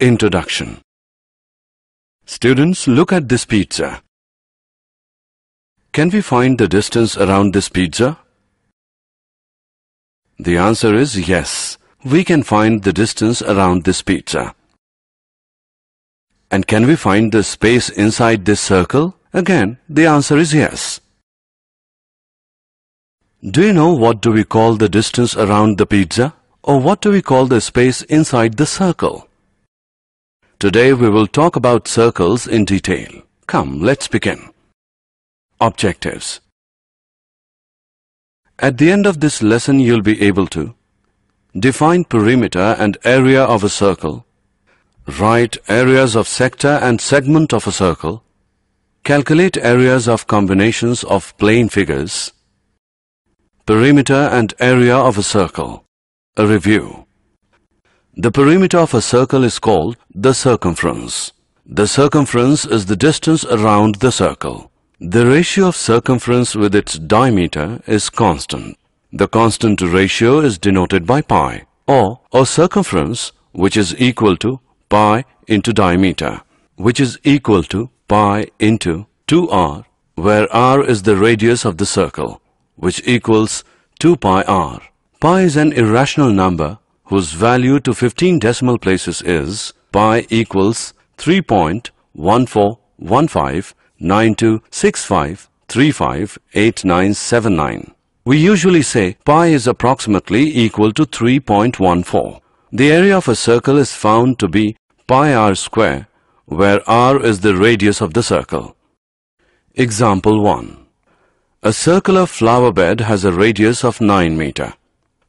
Introduction Students, look at this pizza. Can we find the distance around this pizza? The answer is yes. We can find the distance around this pizza. And can we find the space inside this circle? Again, the answer is yes. Do you know what do we call the distance around the pizza? Or what do we call the space inside the circle? Today we will talk about circles in detail. Come, let's begin. Objectives At the end of this lesson you'll be able to Define perimeter and area of a circle Write areas of sector and segment of a circle Calculate areas of combinations of plane figures Perimeter and area of a circle A review The perimeter of a circle is called the circumference. The circumference is the distance around the circle. The ratio of circumference with its diameter is constant. The constant ratio is denoted by pi or a circumference which is equal to pi into diameter which is equal to pi into 2r where r is the radius of the circle which equals 2 pi r. Pi is an irrational number whose value to 15 decimal places is pi equals 3.14159265358979. We usually say pi is approximately equal to 3.14. The area of a circle is found to be pi r square where r is the radius of the circle. Example 1. A circular flower bed has a radius of 9 meter.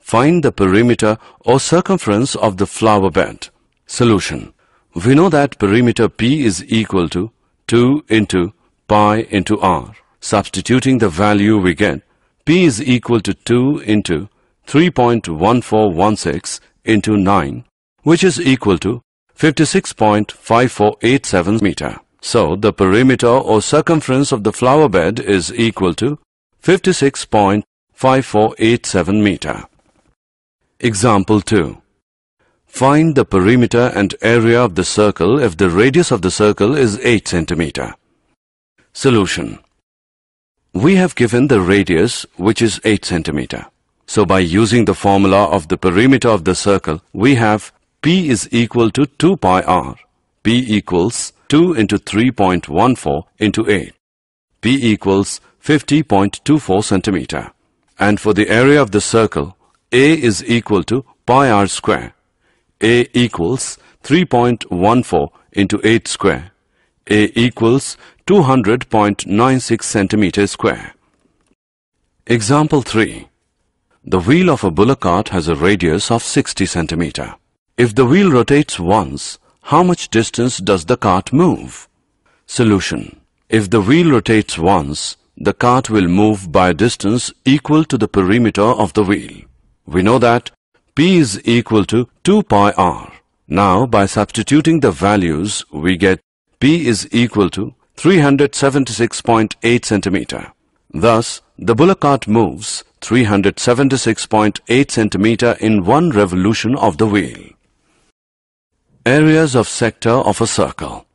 Find the perimeter or circumference of the flower bed. Solution. We know that perimeter P is equal to 2 into pi into r. Substituting the value we get, P is equal to 2 into 3.1416 into 9, which is equal to 56.5487 meter. So, the perimeter or circumference of the flower bed is equal to 56.5487 meter. Example 2. Find the perimeter and area of the circle if the radius of the circle is 8 centimeter. Solution. We have given the radius which is 8 centimeter. So by using the formula of the perimeter of the circle, we have P is equal to 2 pi r. P equals 2 into 3.14 into 8. P equals 50.24 centimeter. And for the area of the circle, A is equal to pi r square. A equals 3.14 into 8 square. A equals 200.96 centimeter square. Example 3. The wheel of a bullock cart has a radius of 60 centimeter. If the wheel rotates once, how much distance does the cart move? Solution. If the wheel rotates once, the cart will move by a distance equal to the perimeter of the wheel. We know that P is equal to 2 pi r. Now by substituting the values we get P is equal to 376.8 centimeter. Thus the bullock cart moves 376.8 centimeter in one revolution of the wheel. Areas of sector of a circle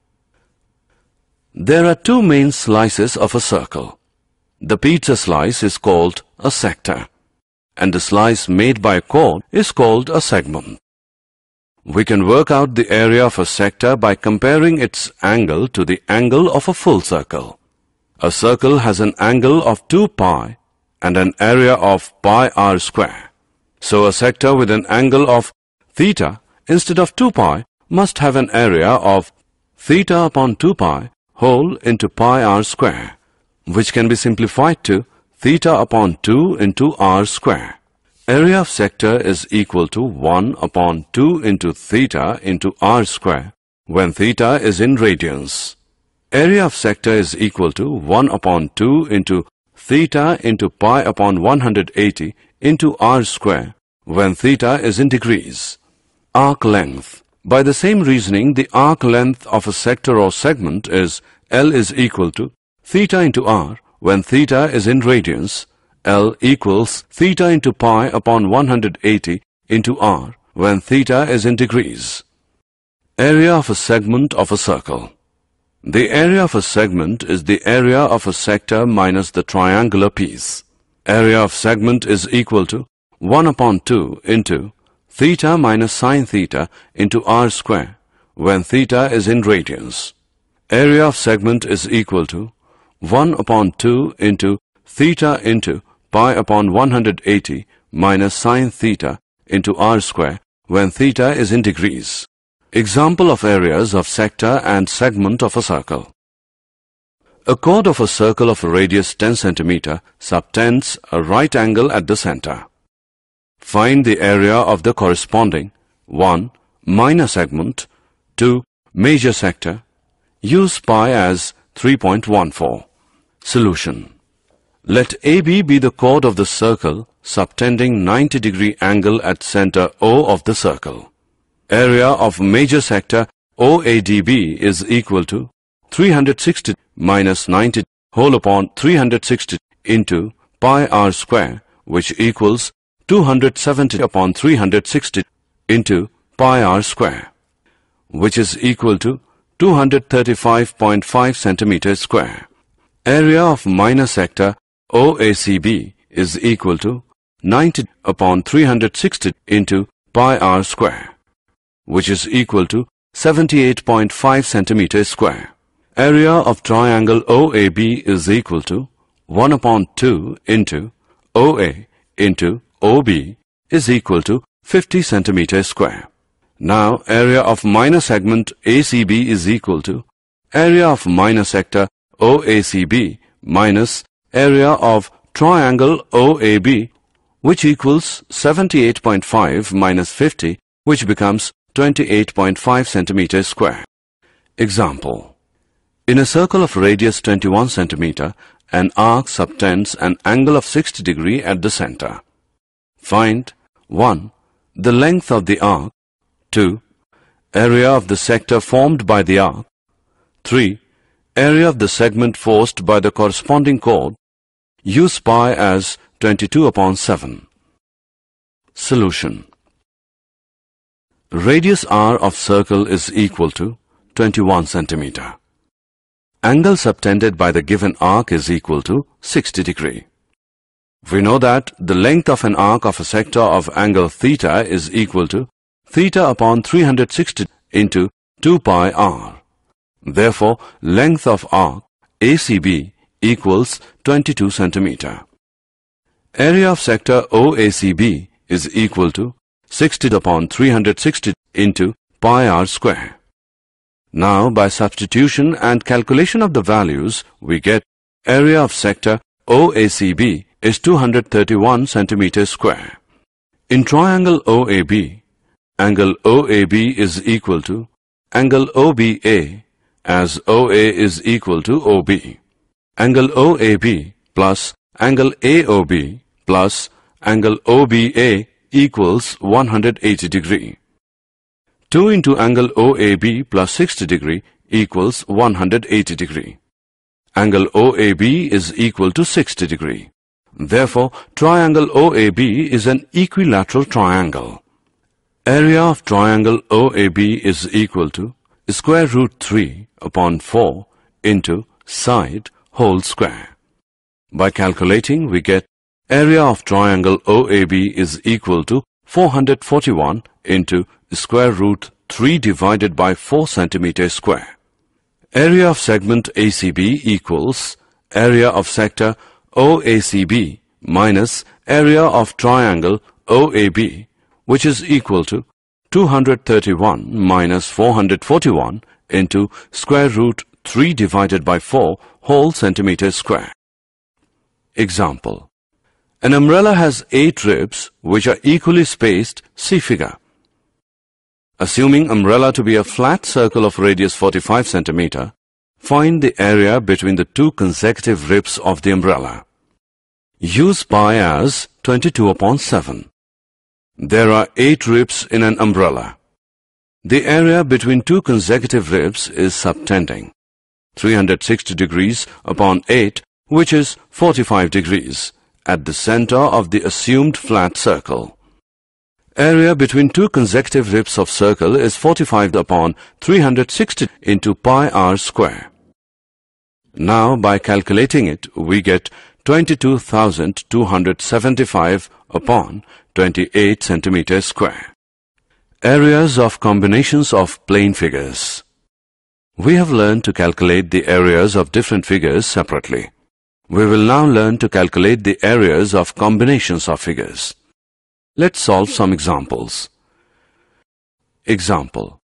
There are two main slices of a circle. The pizza slice is called a sector and the slice made by a chord is called a segment. We can work out the area of a sector by comparing its angle to the angle of a full circle. A circle has an angle of 2 pi and an area of pi r square. So a sector with an angle of theta instead of 2 pi must have an area of theta upon 2 pi whole into pi r square which can be simplified to theta upon 2 into r square. Area of sector is equal to 1 upon 2 into theta into r square when theta is in radians. Area of sector is equal to 1 upon 2 into theta into pi upon 180 into r square when theta is in degrees. Arc length. By the same reasoning, the arc length of a sector or segment is L is equal to theta into r when theta is in radians, L equals theta into pi upon 180 into r when theta is in degrees. Area of a segment of a circle. The area of a segment is the area of a sector minus the triangular piece. Area of segment is equal to 1 upon 2 into theta minus sine theta into r square when theta is in radians. Area of segment is equal to 1 upon 2 into theta into pi upon 180 minus sine theta into r square when theta is in degrees. Example of areas of sector and segment of a circle. A chord of a circle of a radius 10 cm subtends a right angle at the center. Find the area of the corresponding 1. Minor segment 2. Major sector Use pi as 3.14 Solution Let AB be the chord of the circle subtending 90 degree angle at center O of the circle area of major sector OADB is equal to 360 minus 90 whole upon 360 into pi r square which equals 270 upon 360 into pi r square which is equal to 235.5 centimeters square. Area of minor sector OACB is equal to 90 upon 360 into pi r square which is equal to 78.5 centimeters square. Area of triangle OAB is equal to 1 upon 2 into OA into OB is equal to 50 centimeters square. Now area of minor segment ACB is equal to area of minor sector OACB minus area of triangle OAB which equals 78.5 minus 50 which becomes 28.5 centimeters square. Example. In a circle of radius 21 centimeter, an arc subtends an angle of 60 degree at the center. Find 1. The length of the arc 2. Area of the sector formed by the arc 3. Area of the segment forced by the corresponding chord Use pi as 22 upon 7. Solution Radius r of circle is equal to 21 centimeter. Angle subtended by the given arc is equal to 60 degree. We know that the length of an arc of a sector of angle theta is equal to theta upon 360 into 2 pi r. Therefore, length of arc ACB equals 22 centimeter. Area of sector OACB is equal to 60 upon 360 into pi r square. Now by substitution and calculation of the values, we get area of sector OACB is 231 centimeters square. In triangle OAB, angle OAB is equal to angle OBA as OA is equal to OB. Angle OAB plus angle AOB plus angle OBA equals 180 degree. 2 into angle OAB plus 60 degree equals 180 degree. Angle OAB is equal to 60 degree. Therefore, triangle OAB is an equilateral triangle. Area of triangle OAB is equal to square root 3 upon 4 into side whole square. By calculating, we get Area of triangle OAB is equal to 441 into square root 3 divided by 4 centimeter square. Area of segment ACB equals area of sector OACB minus area of triangle OAB which is equal to 231 minus 441 into square root 3 divided by 4 whole centimeter square. Example an umbrella has eight ribs which are equally spaced, see figure. Assuming umbrella to be a flat circle of radius 45 centimeter, find the area between the two consecutive ribs of the umbrella. Use pi as 22 upon 7. There are 8 ribs in an umbrella. The area between two consecutive ribs is subtending. 360 degrees upon 8 which is 45 degrees at the center of the assumed flat circle. Area between two consecutive ribs of circle is 45 upon 360 into pi r square. Now by calculating it, we get 22,275 upon 28 centimeters square. Areas of combinations of plane figures. We have learned to calculate the areas of different figures separately. We will now learn to calculate the areas of combinations of figures. Let's solve some examples. Example.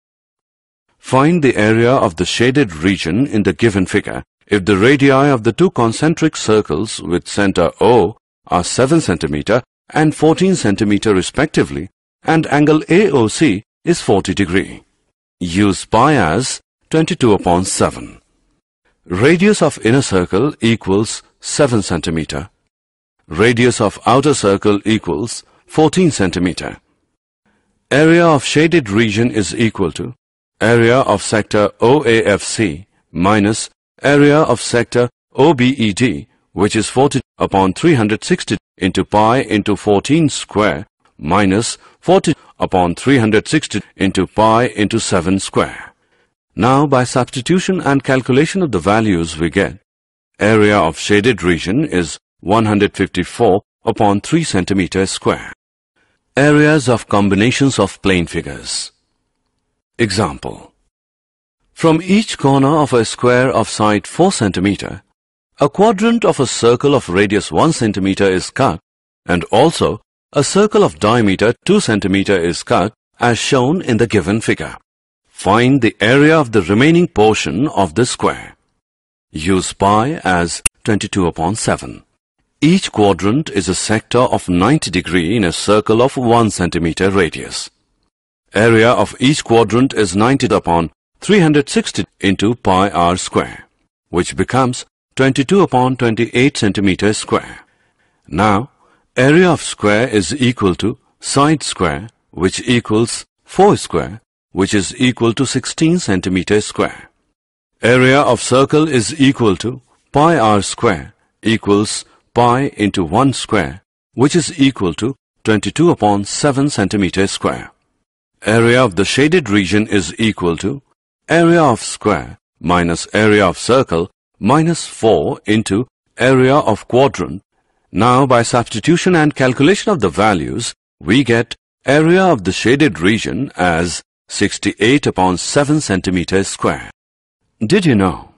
Find the area of the shaded region in the given figure if the radii of the two concentric circles with center O are 7 cm and 14 cm respectively and angle AOC is 40 degree. Use pi as 22 upon 7. Radius of inner circle equals 7 cm. Radius of outer circle equals 14 centimeter. Area of shaded region is equal to area of sector OAFC minus area of sector OBED which is 40 upon 360 into pi into 14 square minus 40 upon 360 into pi into 7 square. Now by substitution and calculation of the values we get area of shaded region is 154 upon 3 centimeters square. Areas of combinations of plane figures. Example. From each corner of a square of side 4 cm, a quadrant of a circle of radius 1 cm is cut and also a circle of diameter 2 cm is cut as shown in the given figure. Find the area of the remaining portion of the square. Use pi as 22 upon 7. Each quadrant is a sector of 90 degree in a circle of 1 centimeter radius. Area of each quadrant is 90 upon 360 into pi r square, which becomes 22 upon 28 centimeters square. Now, area of square is equal to side square, which equals 4 square, which is equal to 16 centimeters square. Area of circle is equal to pi r square equals pi into 1 square, which is equal to 22 upon 7 centimeters square. Area of the shaded region is equal to area of square minus area of circle minus 4 into area of quadrant. Now by substitution and calculation of the values, we get area of the shaded region as 68 upon 7 centimeters square. Did you know?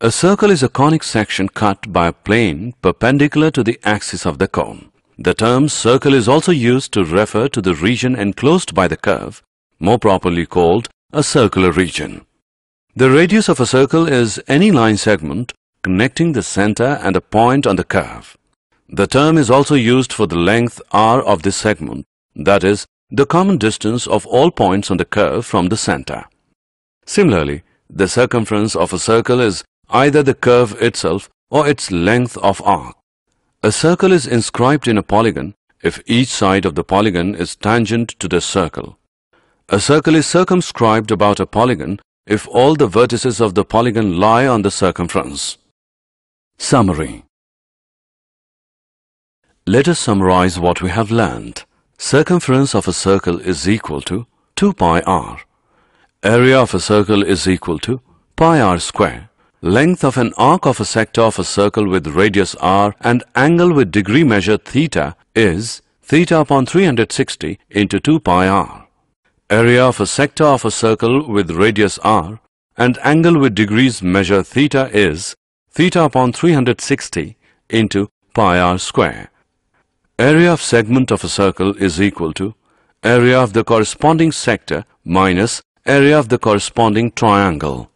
A circle is a conic section cut by a plane perpendicular to the axis of the cone. The term circle is also used to refer to the region enclosed by the curve, more properly called a circular region. The radius of a circle is any line segment connecting the center and a point on the curve. The term is also used for the length r of this segment, that is, the common distance of all points on the curve from the center. Similarly, the circumference of a circle is either the curve itself or its length of arc. A circle is inscribed in a polygon if each side of the polygon is tangent to the circle. A circle is circumscribed about a polygon if all the vertices of the polygon lie on the circumference. Summary Let us summarize what we have learned. Circumference of a circle is equal to 2 pi r. Area of a circle is equal to pi r square. Length of an arc of a sector of a circle with radius r and angle with degree measure theta is theta upon 360 into 2 pi r. Area of a sector of a circle with radius r and angle with degrees measure theta is theta upon 360 into pi r square. Area of segment of a circle is equal to area of the corresponding sector minus area of the corresponding triangle.